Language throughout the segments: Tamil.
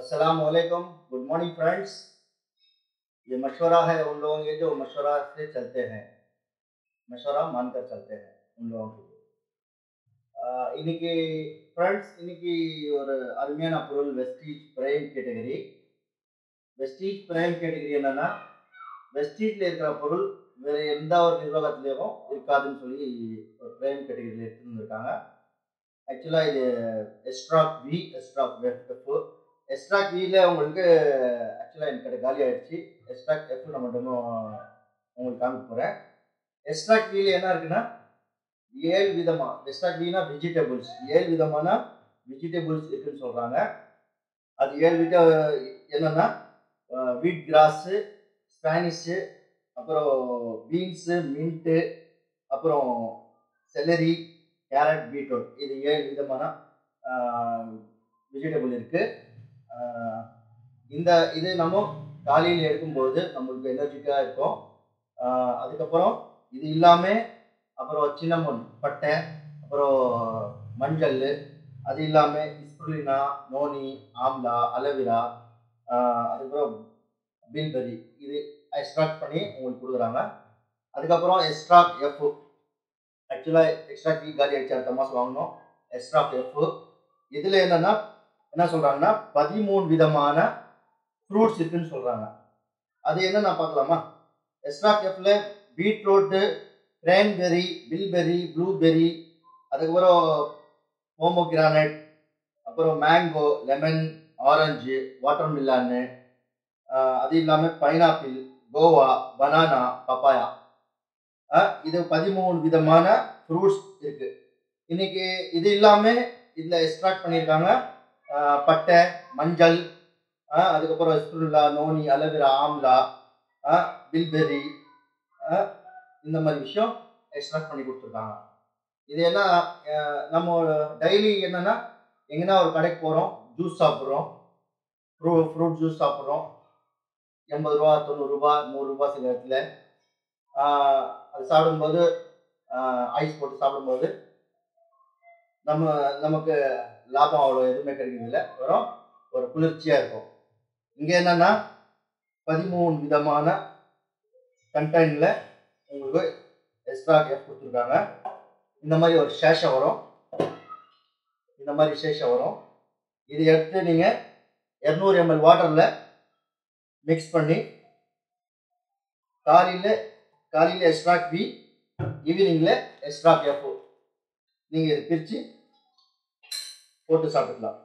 अस्सलाम वालेकुम गुड मॉर्निंग फ्रेंड्स ये मशवरा है उन लोगों के जो मशवरा से चलते हैं मशवरा मानकर चलते हैं उन लोगों के लिए ஆஹ் இன்னைக்கு ஃப்ரெண்ட்ஸ் இன்னைக்கு ஒரு அருமையான பொருள் Vestige prime category Vestige prime category என்னன்னா வெஸ்டீஜில் இருக்கிற பொருள் வேற எந்த ஒரு நிர்வாகத்திலையும் இருக்காதுன்னு சொல்லி ஒரு பிரைம் கேட்டகரியில் எடுத்துருந்துருக்காங்க ஆக்சுவலாக இது எஸ்ட்ராக் வி எஸ்ட்ராக் எஃப் எஸ்ட்ராக் வியில் உங்களுக்கு ஆக்சுவலாக எனக்கு கடை காலி ஆயிடுச்சு. எஸ்ட்ராக் எஃப் நம்ம இன்னும் உங்களுக்கு காமிக்க போகிறேன் எஸ்ட்ராக் வியில் என்ன இருக்குன்னா ஏழு விதமாக எஸ்ட்ராக் வீனா வெஜிடபிள்ஸ் ஏழு விதமான வெஜிடபிள்ஸ் இருக்குன்னு சொல்கிறாங்க அது ஏழு வித என்னென்னா வீட் கிராஸு ஸ்பானிஷு அப்புறம் பீன்ஸு மின்ட்டு அப்புறம் செலரி கேரட் பீட்ரூட் இது ஏழு விதமான வெஜிடபிள் இருக்குது இந்த இது நம்ம காலையில் எடுக்கும்போது நம்மளுக்கு எனர்ஜிக்காக இருக்கும். அதுக்கப்புறம் இது இல்லாமல் அப்புறம் சின்னமன் பட்டை அப்புறம் மஞ்சள் அது இல்லாமல் இஸ்புலினா நோனி ஆம்லா அலவிரா அதுக்கப்புறம் பில்பெரி இது எக்ஸ்ட்ராக்ட் பண்ணி உங்களுக்கு கொடுக்குறாங்க. அதுக்கப்புறம் எக்ஸ்ட்ராக் எஃப் ஆக்சுவலாக எக்ஸ்ட்ரா டீ காலி அடிச்சு அடுத்த மாதம் வாங்கணும். எக்ஸ்ட்ராக் எஃப் இதில் என்னென்னா என்ன சொல்கிறாங்கன்னா பதிமூணு விதமான ஃப்ரூட்ஸ் இருக்குன்னு சொல்கிறாங்க அது என்னென்ன பார்க்கலாமா? எஸ்ட்ரா எஃப்ல பீட்ரூட்டு கிரேன்பெரி பில்பெரி ப்ளூபெரி அதுக்கப்புறம் போமோகிரானட் அப்புறம் மேங்கோ லெமன் ஆரஞ்சு வாட்டர் மில்லான்னு அது இல்லாமல் பைனாப்பிள் கோவா பனானா பப்பாயா. இது பதிமூணு விதமான ஃப்ரூட்ஸ் இருக்குது இன்னைக்கு இது இல்லாமல் இதில் எக்ஸ்ட்ராக்ட் பண்ணியிருக்காங்க. பட்டை மஞ்சள் அதுக்கப்புறம் எஸ்புல்லா noni aloe vera amla bilberry இந்த மாதிரி விஷயம் எக்ஸ்ட்ராக்ட் பண்ணி கொடுத்துருக்காங்க. இது என்ன நம்ம டெய்லி என்னென்னா எங்கன்னா ஒரு கடைக்கு போகிறோம் ஜூஸ் சாப்பிட்றோம் ஃப்ரூ ஃப்ரூட் ஜூஸ் சாப்பிட்றோம். எண்பது ரூபா தொண்ணூறுரூபா நூறுரூபா சில இடத்துல. அது சாப்பிடும்போது ஐஸ் போட்டு சாப்பிடும்போது நம்ம நமக்கு லாபம் அவ்வளோ எதுவுமே கிடைக்கிறதில்ல. வெறும் ஒரு குளிர்ச்சியாக இருக்கும். இங்கே என்னென்னா பதிமூணு விதமான கண்டெய்னில் உங்களுக்கு எக்ஸ்ட்ரா கேப் கொடுத்துருக்காங்க. இந்த மாதிரி ஒரு சேஷம் வரும். இந்த மாதிரி சேஷம் வரும். இது எடுத்து நீங்கள் இரநூறு எம்எல் வாட்டரில் மிக்ஸ் பண்ணி காலையில் காலையில் எக்ஸ்ட்ராக் பி ஈவினிங்கில் எக்ஸ்ட்ராக் எஃப் நீங்கள் இதை பிரித்து போட்டு சாப்பிட்டுக்கலாம்.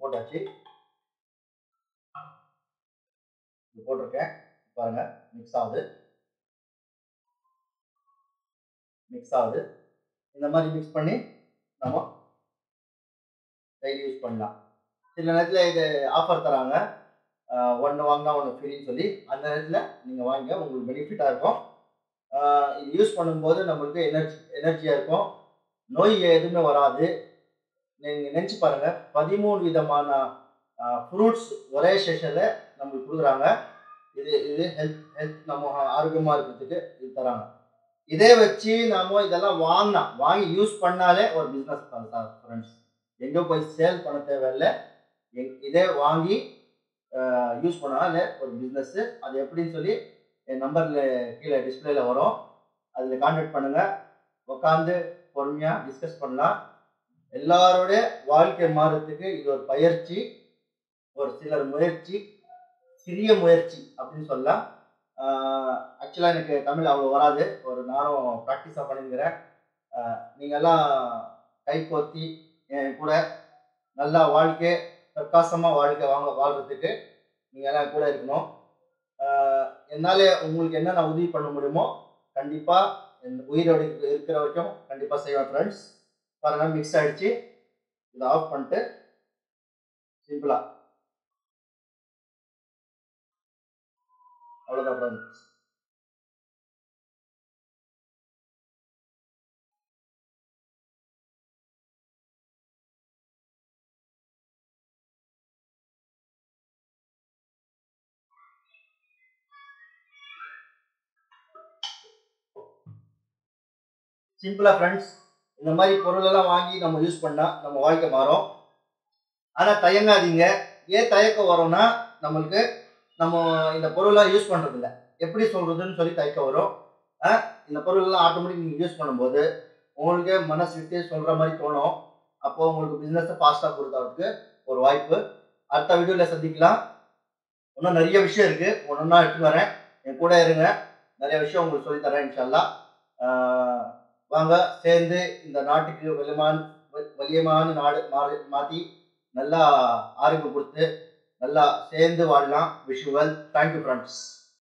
போட்டாச்சு. இது போட்டிருக்கேன். பாருங்க மிக்ஸ் ஆகுது. மிக்ஸ் ஆகுது. இந்த மாதிரி மிக்ஸ் பண்ணி நம்ம டெய்லி யூஸ் பண்ணலாம். சில நேரத்தில் இது ஆஃபர் தராங்க. ஒன்று வாங்கினா ஒன்று ஃப்ரீன்னு சொல்லி அந்த நேரத்தில் நீங்கள் வாங்க உங்களுக்கு பெனிஃபிட்டாக இருக்கும். இது யூஸ் பண்ணும்போது நம்மளுக்கு எனர்ஜி எனர்ஜியாக இருக்கும். நோய் எதுவுமே வராது. நீங்கள் நினச்சி பாருங்கள் பதிமூணு விதமான ஃப்ரூட்ஸ் ஒரே செஷனில் நம்மளுக்கு கொடுக்குறாங்க. இது இது ஹெல்த் ஹெல்த் நம்ம ஆரோக்கியமாக இருக்கிறதுக்கு இது தராங்க. இதே வச்சு நாம இதெல்லாம் வாங்கினா வாங்கி யூஸ் பண்ணாலே ஒரு பிஸ்னஸ் பண்ணலாம் ஃப்ரெண்ட்ஸ் எங்கே போய் சேல் பண்ண தேவையில்லை. எங் இதே வாங்கி யூஸ் பண்ணாலே ஒரு பிஸ்னஸ்ஸு அது எப்படின்னு சொல்லி என் நம்பரில் கீழே டிஸ்பிளேல வரும். அதில் கான்டாக்ட் பண்ணுங்கள் உட்காந்து பொறுமையாக டிஸ்கஸ் பண்ணலாம். எல்லாருடைய வாழ்க்கை மாறத்துக்கு இது ஒரு பயிற்சி ஒரு சிலர் முயற்சி சிறிய முயற்சி அப்படின்னு சொல்லலாம். ஆக்சுவலாக எனக்கு தமிழ் அவ்வளோ வராது. ஒரு நானும் ப்ராக்டிஸாக பண்ணியிருக்கிறேன் நீங்கள்லாம் கைப்போத்தி என் கூட நல்லா வாழ்க்கை பிரகாசமாக வாழ்க்கை வாங்க வாழ்கிறதுக்கு நீங்கள் எல்லாம் கூட இருக்கணும். என்னால் உங்களுக்கு என்ன நான் உதவி பண்ண முடியுமோ கண்டிப்பாக என் உயிரோடு இருக்கிற வரைக்கும் கண்டிப்பாக செய்வேன் ஃப்ரெண்ட்ஸ் பாருங்கள் மிக்ஸ் ஆகிடுச்சு இதை ஆஃப் பண்ணிட்டு சிம்பிளாக அவ்வளோதான் ஃப்ரெண்ட்ஸ் சிம்பிளாக ஃப்ரெண்ட்ஸ் இந்த மாதிரி பொருளெல்லாம் வாங்கி நம்ம யூஸ் பண்ணால் நம்ம வாழ்க்கை மாறும். ஆனால் தயங்காதீங்க. ஏன் தயக்கம் வரும்னா நம்மளுக்கு நம்ம இந்த பொருள்லாம் யூஸ் பண்ணுறதில்ல எப்படி சொல்கிறதுன்னு சொல்லி தயக்கம் வரும். ஆ, இந்த பொருளெல்லாம் ஆட்டோமேட்டிக் நீங்கள் யூஸ் பண்ணும்போது உங்களுக்கு மனசு விட்டு சொல்கிற மாதிரி தோணும். அப்போது உங்களுக்கு பிஸ்னஸை ஃபாஸ்ட்டாக கொடுத்தவருக்கு ஒரு வாய்ப்பு. அடுத்த வீடியோவில் சந்திக்கலாம். இன்னும் நிறைய விஷயம் இருக்குது ஒன்று ஒன்றா எடுத்து வரேன். என் கூட இருங்க. நிறைய விஷயம் உங்களுக்கு சொல்லித் தரேன் இன்ஷால்லா வாங்க சேர்ந்து இந்த நாட்டுக்கு வலிமான வலியமான நாடு மாறி மாற்றி நல்லா ஆரோக்கியம் கொடுத்து நல்லா சேர்ந்து வாழலாம். விஷுவல். Thank you friends